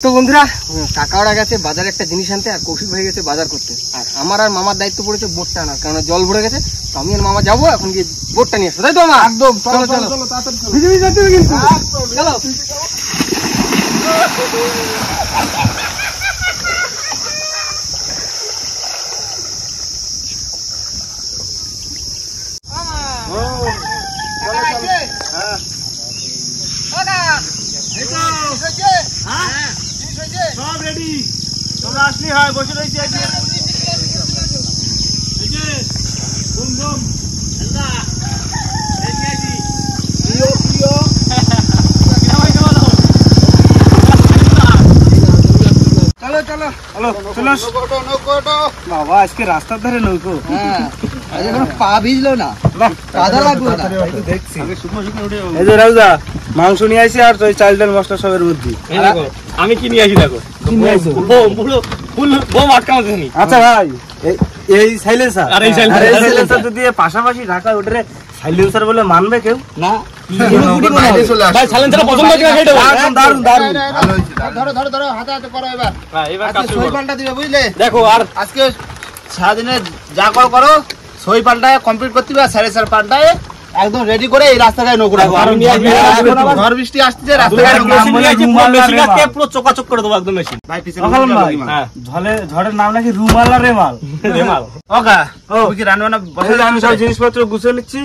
তো বন্ধুরা উম, কাকা ওরা গেছে বাজারে একটা জিনিস আনতে আর কৌশিক ভাই গেছে বাজার করতে। আর আমার আর মামার দায়িত্ব পড়েছে বোটটা আনার কারণ জল ভরে গেছে তো আমি আর মামা যাব এখন গিয়ে বোটটা নিয়ে আসব। তাই তো আমার একদম চলো চলো ভিজে ভিজে যাচ্ছে কিন্তু? চলো। সব রেডি তোমরা আসলি হয় বসে রয়েছি এই যে। বুম বুম বাবা আজকে রাস্তার ধারে নৌকো। হ্যাঁ। পা ভিজলো না? কাদা লাগল না? দেখছি। এই যে মাংস নিয়ে আসি আর চাল ডাল মশলা সবের মধ্যে। আমি কি নিয়ে আসি দেখো? বোম পুরো ফুল বোম আটকানো আচ্ছা ভাই এই- এই সাইলেন্সার আর এই সাইলেন্সার যদি পাশাপাশি ঢাকা ওটারে সাইলেন্সার বলে মানবে কেউ? না। ভাই সাইলেন্সার পছন্দ দারুণ দারুণ ধরো ধরো ধরো হাতে হাতে করো এবার। হ্যাঁ, এবার সই পাল্টা দিবে বুঝলে? দেখো আর আজকে সারাদিনে যা করো করো সই পাল্টায় কমপ্লিট করতে হবে আর সাড়ে চার পাল্টায় একদম রেডি করে এই রাস্তাটায় আবার ঝড় বৃষ্টি আসছে রাস্তাটায় পুরো চোকাচোক করে দেবো একদম মেশিন? ভাই। ঝলে ঝড়ের নাম নাকি রুমাল আর রেমাল? রেমাল। ওকা ও। কি রান্না বান্না বসে আমি সব জিনিসপত্র গুছিয়ে নিচ্ছি।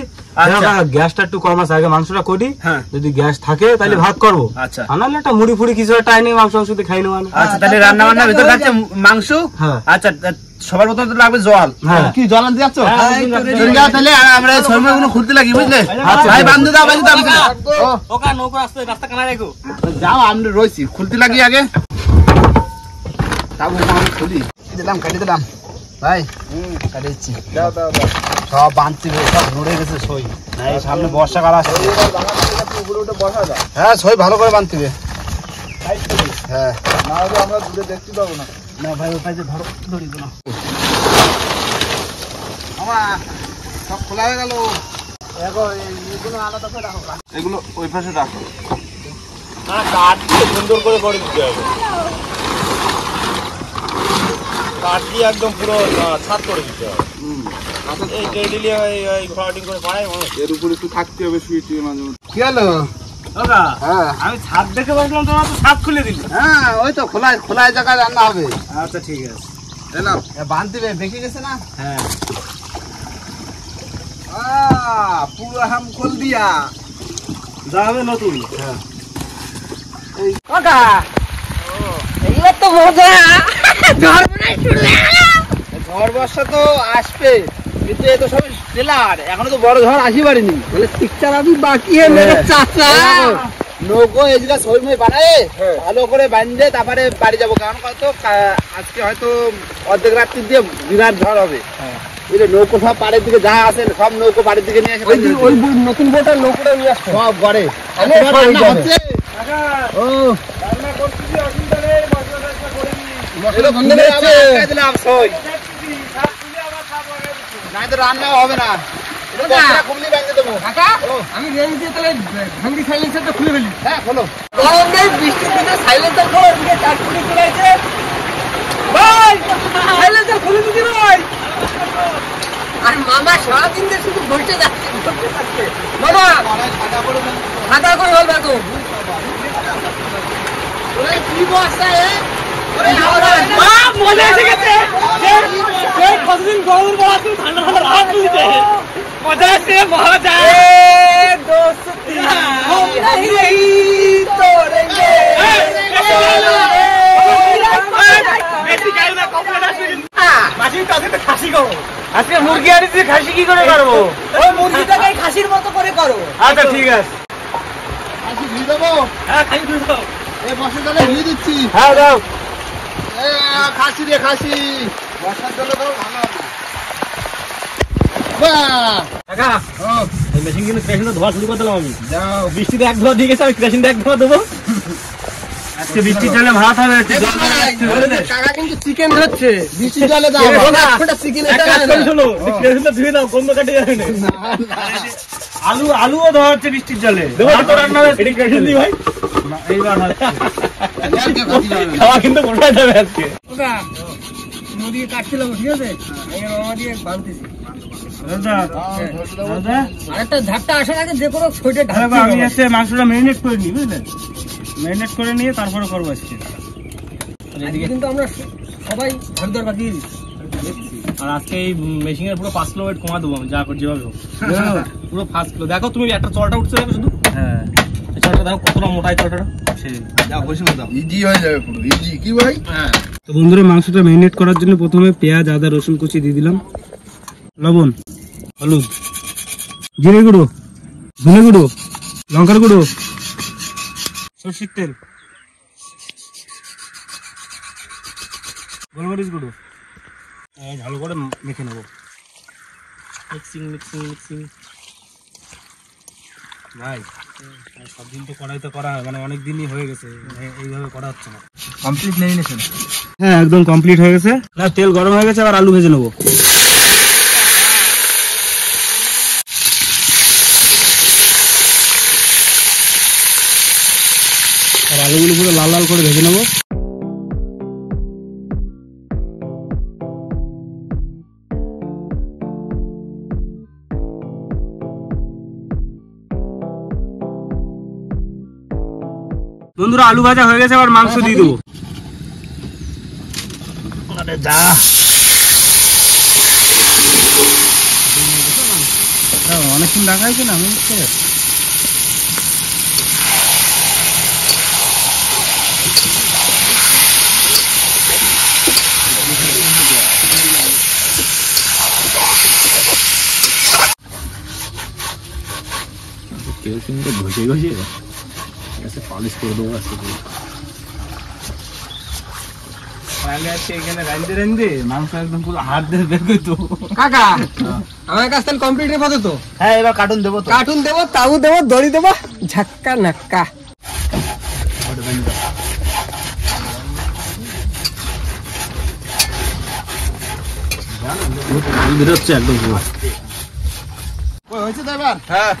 গ্যাসটা একটু কম আছে আগে মাংসটা করি। যদি গ্যাস থাকে তাহলে ভাত করব। আচ্ছা। আর একটা মুড়ি ফুড়ি কিছু একটা এনে মাংস মাংস খাই নেওয়া তাহলে রান্না বান্না ভেতর থাকছে মাংস? সবার প্রথমে তো লাগবে জল। কি জল আনতে যাচ্ছ? আমি তো ready। চলে যাও তাহলে আমরা শর্মা গুলো খুলতে লাগি বুঝলে? ভাই ঠিক দাও বান্ধব দাও ওকা নৌকো রাস্তা রাস্তা কানা রেখো। যাও আমরা রয়েছি খুলতে লাগি আগে। খুলি। দিলাম কাটি দিলাম। ভাই কাটি দিচ্ছি সব বাঁধতে সব নড়ে গেছে সই। না, এই সামনে বর্ষাকাল আসছে। হ্যাঁ সই ভালো করে বাঁধতে হবে হ্যাঁ। না আমরা দূরে দেখতে পাবো না। না ভাই ওই পাশে ধরো ধরি না। সব খোলা হয়ে গেল। এগুলো ওই পাশে রাখো। না কাঠ দিয়ে সুন্দর করে করে দিতে হবে। কাঠ দিয়ে একদম পুরো ছাদ করে দিতে হবে। এই ডেইলি এই ফ্লাটিং করে পাড়ায় মানুষ। এর উপরে একটু থাকতে হবে শুয়ে মাঝে কি হলো? হ্যাঁ। আমি ছাদ দেখে বসলাম তোমার তো ছাদ খুলে দিল। হ্যাঁ ওই তো খোলা খোলা জায়গায় রান্না হবে। আচ্ছা ঠিক আছে। এলাম বাঁধ দিবে বেঁকে গেছে না? হ্যাঁ। আহ, পুরো হাম খোল দিয়া। যা হবে নতুন। কাকা তো মজা। ঝড় বর্ষায় শুনলাম ঝড় বর্ষা তো আসবে কিন্তু এ তো সব ট্রেলার এখনও তো বড় ঝড় আসি পারিনি বলে পিকচার আমি বাকি মেরে হ্যাঁ। চাচা। নৌকো এদিকে সৈময় বানায় হ্যাঁ। ভালো করে বাঁধে তারপরে বাড়ি যাব। কারণ হয়তো আজকে হয়তো অর্ধেক রাত্রি দিয়ে বিরাট ঝড় হবে। হ্যাঁ। নৌকো সব পাড়ের দিকে যা আছে সব নৌকো বাড়ির দিকে নিয়ে আসে ওই নতুন বোটা নৌকোটা নিয়ে আসবে সব ঘরে। ও। রান্না করছি অসুবিধা নেই হবে না। আমি রেঞ্জ দিয়ে তাহলে ভাঙ্গি সাইলেন্সারটা খুলে ফেলি। হ্যাঁ খোলো গরম নেই বৃষ্টির দিনে সাইলেন্সার খোলো দিকে চার কোটি চলে ভাই সাইলেন্সার খুলে দিদি ভাই। আর মামা সারাদিন ধরে শুধু বসে যাচ্ছে বসে যাচ্ছে মামা করে হল দেখো কি বস্তা মজা এসে আজকে মুরগি আনিছি খাসি কি করে করব ওই মুরগিটাকে খাসির মতো করে করো আচ্ছা ঠিক আছে হ্যাঁ, বসে তাহলে দিচ্ছি। হ্যাঁ দাও। খাসি রে খাসি। বর্ষার জন্য তো ভালো হবে। কাকা এই মেশিন কিন্তু ক্রেশিনটা ধোয়া শুরু করে দিলাম আমি। বৃষ্টিতে এক ধোয়া দিয়ে গেছে আমি ক্রেশিনটা এক ধোয়া দেবো আজকে বৃষ্টি চলে ভাত হবে একটু জল দিয়ে রাখতে হবে। কাকা কিন্তু চিকেন ধরছে। বৃষ্টির জলে দাও। চিকেন এক শোনো ক্রেশিনটা ধুয়ে দাও গন্ধ কাটে যাবে না। আলু আলুও দেওয়া হচ্ছে বৃষ্টির জলে। রান্না এটা ক্রেশিন দিই ভাই? এইবার খাওয়া কিন্তু কোথায় যাবে আজকে। ওকা কাটছিলাম ঠিক আছে? আমি মামা দিয়ে বাঁধতেছি। দাদা দাদা আরেকটা ঝাপটা আসার আগে যে কোনো ছোটে আরে আমি হচ্ছে মাংসটা ম্যারিনেট করে নিই বুঝলেন ম্যারিনেট করে নিয়ে তারপরে করব আজকে। কিন্তু আমরা সবাই ঘর দর বাকি আর আজকে এই মেশিনের পুরো পাঁচ কিলো ওয়েট কমা দেবো আমি যা করে যেভাবে হোক। পুরো পাঁচ কিলো। দেখো তুমি একটা চলটা উঠছে দেখো শুধু। হ্যাঁ। চলটা দেখো কতটা মোটাই চলটা সেই ইজি হয়ে যাবে পুরো ইজি কি ভাই? তো বন্ধুরা মাংসটা ম্যারিনেট করার জন্য প্রথমে পেঁয়াজ আদা রসুন কুচি দিয়ে দিলাম। লবণ হলুদ জিরে গুঁড়ো ধনে গুঁড়ো লঙ্কার গুঁড়ো সর্ষের তেল গোলমরিচ গুঁড়ো। ভালো করে মেখে নেব। মিক্সিং মিক্সিং মিক্সিং ভাই। সব দিন তো কড়াইতে করা হয় মানে অনেক দিনই হয়ে গেছে এইভাবে করা হচ্ছে না। কমপ্লিট মেরিনেশন হ্যাঁ একদম কমপ্লিট হয়ে গেছে। না তেল গরম হয়ে গেছে আবার আলু ভেজে নেব। আর আলুগুলো পুরো লাল লাল করে ভেজে নেব। বন্ধুরা, আলু ভাজা হয়ে গেছে আবার মাংস দিয়ে দেবো। আরে যা অনেকক্ষণ রাখা হয়েছে না আমি তেল কিন্তু ঘষে ঘষে এসে পালিশ করে দেবো আজকে হ্যাঁ। কার্টুন দেবো তো। দেবো দড়ি দেবো ঝাক্কা নাক্কা। বেরোচ্ছে একদম হয়েছে তো এবার? হ্যাঁ।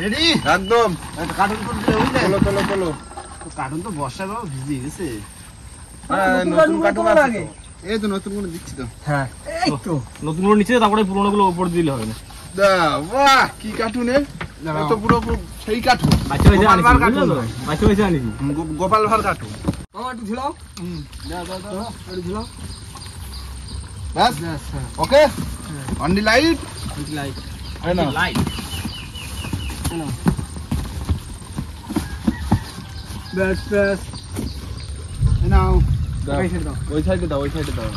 রেডি একদম। কার্টুন করে দিলে চলো চলো চলো। কার্টুন তো বর্ষা বাবা ভিজে গেছে নতুন কার্টুন আছে এই তো নতুন দিচ্ছি তো। হ্যাঁ। এই তো। নতুনগুলো নিচে তারপরে পুরোনো গুলো উপর দিলে হবে না। দা বাহ কি কার্টুন এ? এ তো পুরো সেই কার্টুন বাচ্চা গোপাল আনিছি। বাচ্চা গোপাল ভাঁড় কার্টুন মামা একটু ঝুলাও একটু ঝুলাও ব্যাস। Okay on the light light আরে না লাইট ব্যাস ব্যাস এই নাও কাকাই ছেড়ে দাও। ওই সাইডে দাও ওই সাইডে দাও।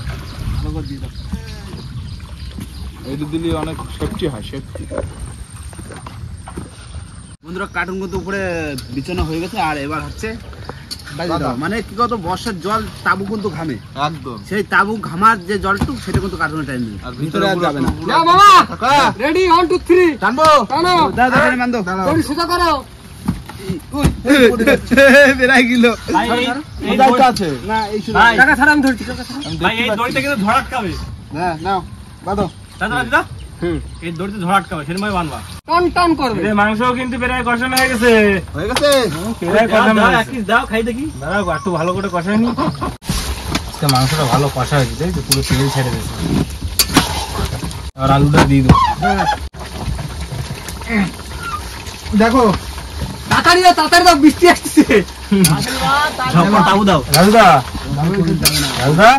ভালো করে দিয়ে দাও। এইটা দিলে অনেক সেফটি হয় সেফটি বন্ধুরা কার্টুন কিন্তু উপরে বিছানা হয়ে গেছে আর এবার হচ্ছে। মানে কি কত বর্ষার জল তাবু কিন্তু ঘামে। একদম। সেই তাবু ঘামার যে জলটুক সেটা কিন্তু কার্টুনে টাইম দেবে আর ভিতরে আর যাবে না। যাও মামা! রেডি ওয়ান টু থ্রি টানবো! টানো। দাও দাও মান দাও দড়ি সোজা করো। দড়ি- আছে? না বাঁধো। দাদা দাদা। এই দড়িতে ঝড় আটকাবে সেরকম বানবা। টন টন করবে। এই মাংস কিন্তু প্রায় কষানো হয়ে গেছে। হয়ে গেছে? প্রায় কষানো হয়ে গেছে দাও খাই দেখি। দাঁড়াও একটু ভালো করে কষাই নি। আজকে মাংসটা ভালো কষা হয়েছে তাই তো পুরো তেল ছেড়ে দিয়েছে। আর আলুটা দিয়ে দেবো। দেখো তাড়াতাড়ি দাও তাড়াতাড়ি দাও বৃষ্টি আসছে দাও। রাজুদা রাজুদা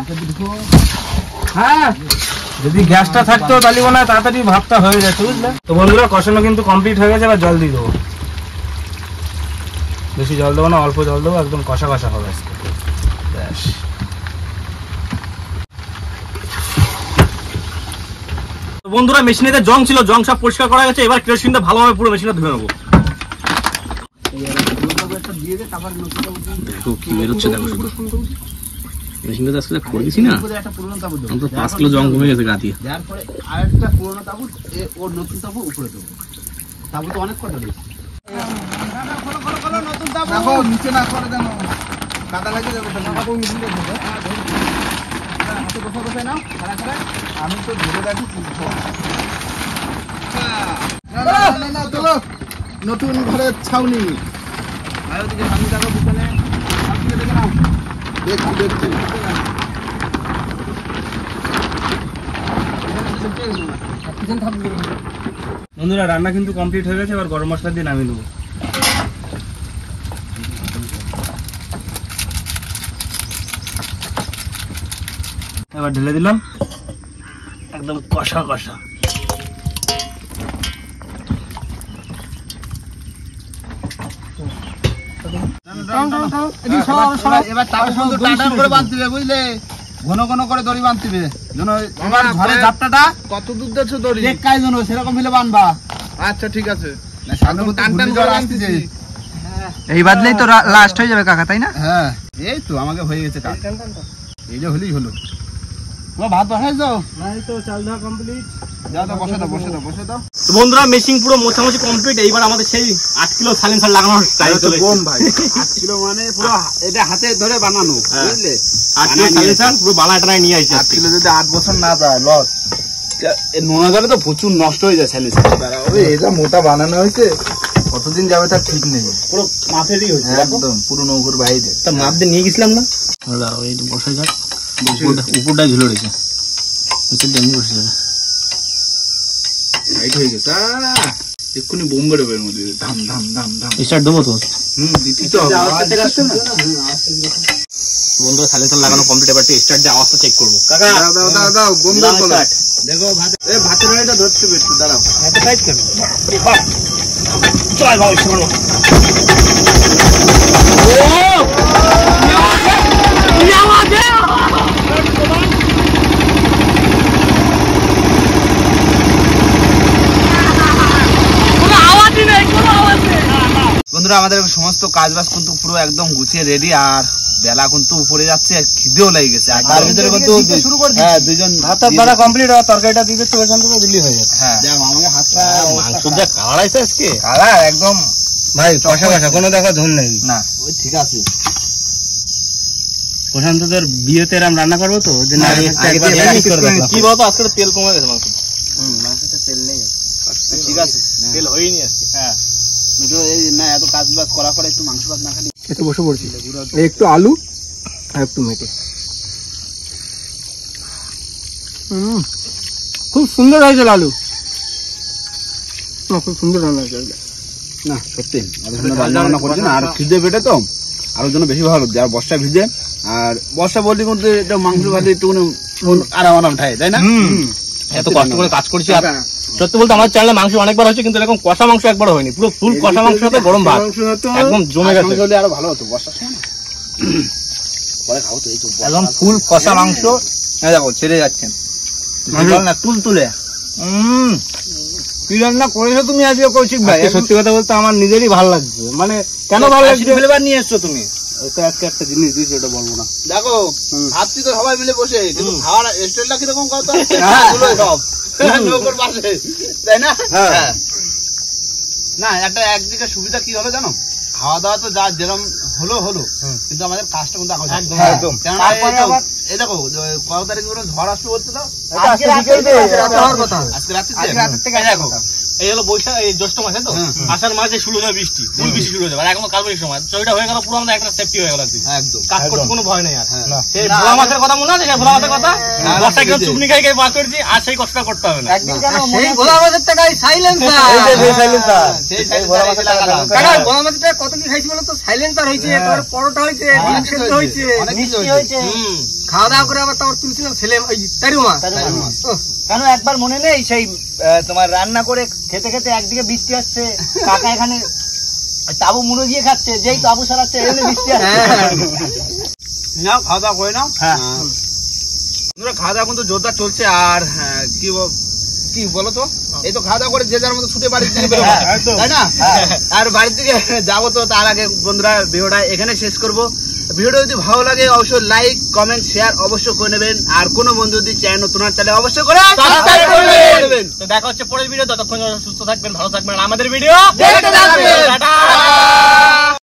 হ্যাঁ? যদি গ্যাসটা থাকতো তাহলে মনে হয় তাড়াতাড়ি ভাতটা হয়ে যেত বুঝলে? তো বন্ধুরা কষানো কিন্তু কমপ্লিট হয়ে গেছে এবার জল দিয়ে দেবো। বেশি জল দেবো না অল্প জল দেবো একদম কষা কষা হবে আজকে। ব্যাস। তো বন্ধুরা মেশিনেতে জং ছিল জং সব পরিষ্কার করা গেছে এবার কেরোসিনটা ভালোভাবে পুরো মেশিনটা ধুয়ে নেব। দেখো কি তো আজকে না একটা তাবু তো পাঁচ কিলো জং কমে গেছে গাতি যার পরে আরেকটা পুরোনো ওর নতুন উপরে দেবো তো অনেক দেখো নিচে না নাও আমি তো রাখি না, না, না, না, না। নতুন ঘরের ছাউনি আর দেখো দেখে নাও দেখছি দেখছি। বন্ধুরা রান্না কিন্তু কমপ্লিট হয়ে গেছে এবার গরম মশলা দিয়ে নামিয়ে দেবো এবার ঢেলে দিলাম। একদম কষা কষা। এবার এবার তাপ বন্ধু করে বাঁধতে বুঝলে? ঘন ঘন করে দড়ি বাঁধতে যেন আমার ঘরে ঝাপটাটা কত দূর দড়ি? যেন সেরকম মিলে বাঁধবা। আচ্ছা ঠিক আছে। না সামনে টান টান করে আসতেছে। এই বাদলেই তো লাস্ট হয়ে যাবে কাকা তাই না? হ্যাঁ এই তো আমাকে হয়ে গেছে এই যে হলেই হলো। তোমার ভাত বসাই তো চাল কমপ্লিট বন্ধুরা মেশিন পুরো মোছামুছি কমপ্লিট এইবার আমাদের সেই আট কিলো সাইলেন্সার লাগানোর টাইম চলে ভাই। আট কিলো মানে পুরো এটা হাতে ধরে বানানো হ্যাঁ। বুঝলে? আট কিলো সাইলেন্সার পুরো বালা নিয়ে আসছে আট কিলো যদি আট বছর না যায় লস নোনা ধরে তো প্রচুর নষ্ট হয়ে যায় এটা মোটা বানানো হয়েছে কতদিন যাবে তার ঠিক নেই। পুরো মাফেরই হয়েছে একদম পুরো নৌকোর বাইরে তা মাপ দিয়ে নিয়ে গেছিলাম না? বসে যাক। উপরটা ঝুলে রয়েছে। হচ্ছে ডেঙ্গি বসে যাবে টাইট হয়ে গেছে। এক্ষুনি বোম বেরোবে এর মধ্যে ধাম ধাম ধাম ধাম। স্টার্ট দেবো তো হুম তো সাইলেন্সার লাগানো কমপ্লিট এবার স্টার্ট দিয়ে আওয়াজটা চেক করব। কাকা! দাও দাও দাও দাও বোম বের দেখো ভাত এ ভাতের হাঁড়িটা ধরতে একটু দাঁড়াও। কেন? চল বাবু শোনো। বন্ধুরা আমাদের সমস্ত কাজ বাজ কিন্তু পুরো একদম গুছিয়ে রেডি আর বেলা কিন্তু উপরে যাচ্ছে আর খিদেও লেগে গেছে। আর তার ভিতরে কিন্তু হ্যাঁ দুজন ভাতের দ্বারা কমপ্লিট তরকারিটা দিয়ে দিচ্ছে ওইখান থেকে দিল্লি হয়ে যাবে হ্যাঁ। দেখো আমাকে হাতটা মাংস যা কালার আছে আজকে। কালার একদম ভাই কষা কষা কোনো দেখা নেই। না। ওই ঠিক আছে। প্রশান্তদের বিয়েতে এরম রান্না করব তো। কি বলতো আজকে তেল কমে গেছে মাংস। ঠিক আছে। তেল হয়নি আজকে। হ্যাঁ। কাজ বাজ করা করে একটু মাংস ভাত না খালি একটু বসে পড়ছি। একটু আলু আর একটু মেটে। খুব সুন্দর হয়েছে আলু না, খুব সুন্দর রান্না হয়েছে না সত্যি। আরও জন্য রান্না বান্না করছে না। আর খিদে পেটে তো আরও জন্য বেশি ভালো। লাগছে আর বর্ষা ভিজে আর বর্ষা বলতে কিন্তু এটা মাংস খালি একটু আরাম আরাম ঠাই তাই না? এত কষ্ট করে কাজ করছি আর সত্যি বলতে আমার চ্যানেলে মাংস অনেকবার হয়েছে কিন্তু এরকম কষা মাংস একবার হয়নি। পুরো ফুল কষা মাংস হতে গরম ভাত। একদম জমে গেছে। হলে আরও ভালো হতো বর্ষার সময় একদম ফুল কষা মাংস। দেখো ছেড়ে যাচ্ছেন না তুল তুলে। কি রান্না করেছ তুমি আজকে কৌশিক ভাই? সত্যি কথা বলতে আমার নিজেরই ভালো লাগছে। মানে কেন ভালো লাগছে? ফ্লেভার নিয়ে এসছো তুমি। আজকে একটা জিনিস দিয়েছি ওটা বলব না। দেখো ভাবছি তো সবাই মিলে বসে কিন্তু খাওয়ার স্টাইলটা কীরকম হ্যাঁ। সব। নৌকোর পাশে। তাই না? হ্যাঁ। হ্যাঁ। না একটা একদিকে সুবিধা কি হবে জানো? খাওয়া দাওয়া তো যা যেরকম হলো হলো। কিন্তু আমাদের কাজটা কিন্তু এখন একদম, একদম। কেননা তারপরে এই দেখো কত তারিখে ঝড় আসতে বলছে তো আজকে রাত্রি আজকে রাতের দেখো এই হলো বৈশাখ এই জ্যৈষ্ঠ মাসে তো? হুম, হুম। আষাঢ় মাসে শুরু হয়ে বৃষ্টি ফুল বৃষ্টি শুরু হয়ে যাবে। আর এখন কালবৈশাখী সময়। হয়ে গেল পুরো আমাদের একটা সেফটি হয়ে গেল একদম। কাজ করতে কোনো ভয় নেই আর। সেই ভোলা মাছের কথা মনে আছে? সেই ভোলা মাছের কথা? চুপনি খাই খাই করেছি আর সেই কষ্টটা করতে হবে না। সেই ভোলা সাইলেন্সার যে যে সেই ভোলা মাছের টাকা কাকা ভোলা মাছের টাকা কত কি খাইছি বলো তো সাইলেন্সার হয়েছে তারপরে পরোটা হয়েছে ডিম সেদ্ধ হয়েছে। মিষ্টি হয়েছে। খাওয়া দাওয়া করে আবার তারপর তুলছিলাম ছেলে ওই তারু মাছ তারু মাছ। ওহ, কেন একবার মনে নেই সেই তোমার রান্না করে খেতে খেতে একদিকে বৃষ্টি আসছে কাকা এখানে তাবু মুড়ো দিয়ে খাচ্ছে যেই তাবু সারাচ্ছে এখানে বৃষ্টি আসছে হ্যাঁ। নাও খাওয়া দাওয়া করে নাও হ্যাঁ। বন্ধুরা খাওয়া দাওয়া কিন্তু জোরদার চলছে আর হ্যাঁ, কি বল- কি বলো তো এই তো খাওয়া দাওয়া করে যে যার মতো ছুটে বাড়ির দিকে। হ্যাঁ, তাই না হ্যাঁ। আর বাড়ির দিকে যাব তো তার আগে বন্ধুরা ভিডিওটা এখানে শেষ করব ভিডিও যদি ভালো লাগে অবশ্যই লাইক কমেন্ট শেয়ার অবশ্যই করে নেবেন। আর কোনো বন্ধু যদি চ্যানেল নতুন হয় তাহলে অবশ্যই করে সাবস্ক্রাইব করে নেবেন। তো দেখা হচ্ছে পরের ভিডিও ততক্ষণ সুস্থ থাকবেন ভালো থাকবেন। আর আমাদের ভিডিও দেখতে থাকবেন। টাটা